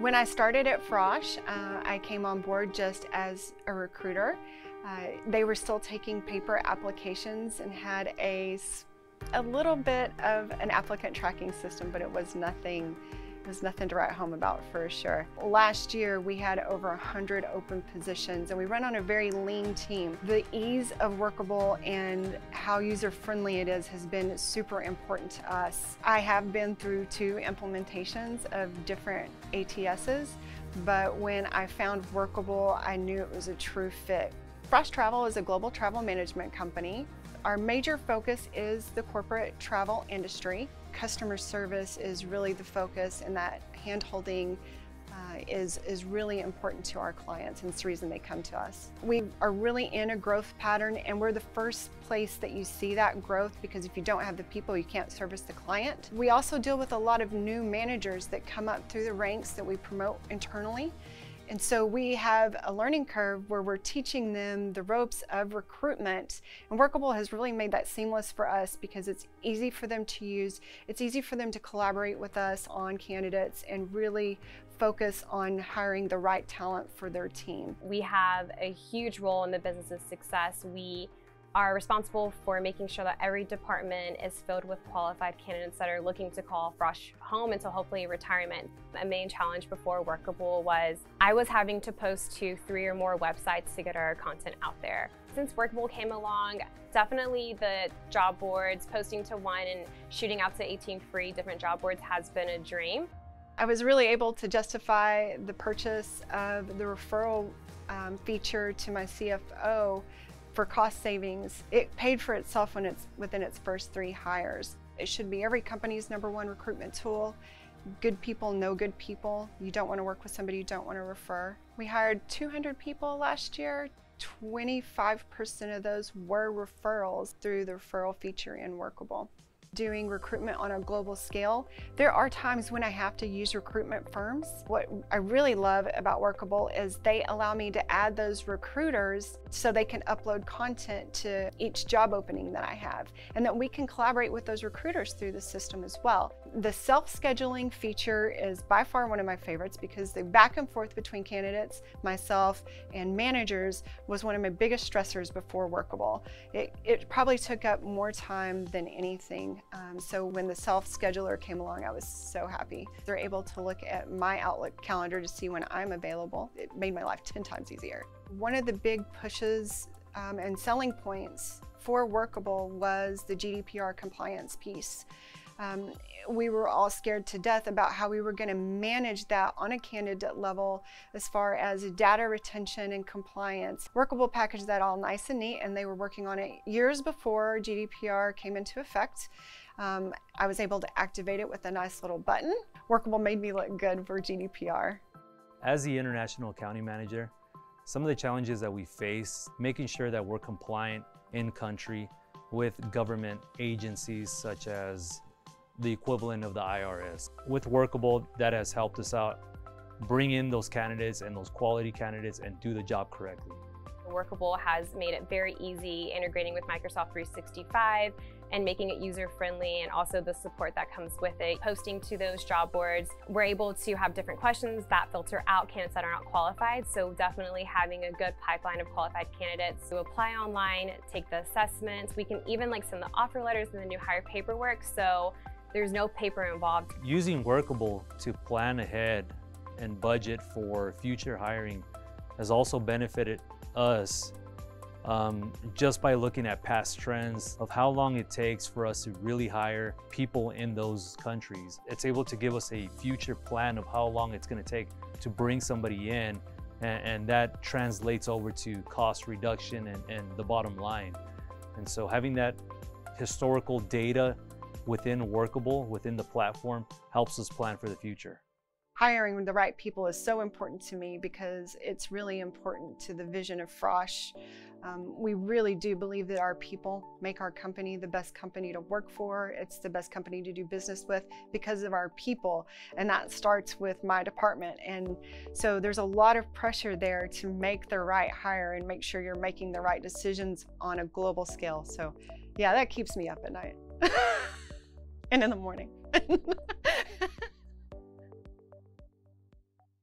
When I started at Frosch, uh, I came on board just as a recruiter. Uh, they were still taking paper applications and had a, a little bit of an applicant tracking system, but it was nothing there's nothing to write home about for sure. Last year, we had over 100 open positions and we run on a very lean team. The ease of Workable and how user-friendly it is has been super important to us. I have been through two implementations of different ATSs, but when I found Workable, I knew it was a true fit. Frosch Travel is a global travel management company. Our major focus is the corporate travel industry. Customer service is really the focus and that hand-holding uh, is, is really important to our clients and it's the reason they come to us. We are really in a growth pattern and we're the first place that you see that growth because if you don't have the people, you can't service the client. We also deal with a lot of new managers that come up through the ranks that we promote internally and so we have a learning curve where we're teaching them the ropes of recruitment. And Workable has really made that seamless for us because it's easy for them to use. It's easy for them to collaborate with us on candidates and really focus on hiring the right talent for their team. We have a huge role in the business's success. We are responsible for making sure that every department is filled with qualified candidates that are looking to call Frosch home until hopefully retirement. A main challenge before Workable was I was having to post to three or more websites to get our content out there. Since Workable came along, definitely the job boards, posting to one and shooting out to 18 free different job boards has been a dream. I was really able to justify the purchase of the referral um, feature to my CFO for cost savings. It paid for itself when it's within its first three hires. It should be every company's number one recruitment tool. Good people know good people. You don't want to work with somebody you don't want to refer. We hired 200 people last year. 25% of those were referrals through the referral feature in Workable doing recruitment on a global scale, there are times when I have to use recruitment firms. What I really love about Workable is they allow me to add those recruiters so they can upload content to each job opening that I have and that we can collaborate with those recruiters through the system as well. The self-scheduling feature is by far one of my favorites because the back and forth between candidates, myself, and managers was one of my biggest stressors before Workable. It, it probably took up more time than anything um, so when the self-scheduler came along, I was so happy. They're able to look at my Outlook calendar to see when I'm available. It made my life 10 times easier. One of the big pushes um, and selling points for Workable was the GDPR compliance piece. Um, we were all scared to death about how we were going to manage that on a candidate level as far as data retention and compliance. Workable packaged that all nice and neat, and they were working on it years before GDPR came into effect. Um, I was able to activate it with a nice little button. Workable made me look good for GDPR. As the International Accounting Manager, some of the challenges that we face, making sure that we're compliant in country with government agencies such as the equivalent of the IRS. With Workable, that has helped us out bring in those candidates and those quality candidates and do the job correctly. Workable has made it very easy integrating with Microsoft 365 and making it user-friendly and also the support that comes with it. Posting to those job boards, we're able to have different questions that filter out candidates that are not qualified. So definitely having a good pipeline of qualified candidates to apply online, take the assessments. We can even like send the offer letters and the new hire paperwork. So there's no paper involved. Using Workable to plan ahead and budget for future hiring has also benefited us um, just by looking at past trends of how long it takes for us to really hire people in those countries. It's able to give us a future plan of how long it's going to take to bring somebody in and, and that translates over to cost reduction and, and the bottom line. And so having that historical data within Workable, within the platform, helps us plan for the future. Hiring the right people is so important to me because it's really important to the vision of Frosch. Um, we really do believe that our people make our company the best company to work for. It's the best company to do business with because of our people. And that starts with my department. And so there's a lot of pressure there to make the right hire and make sure you're making the right decisions on a global scale. So yeah, that keeps me up at night. and in the morning.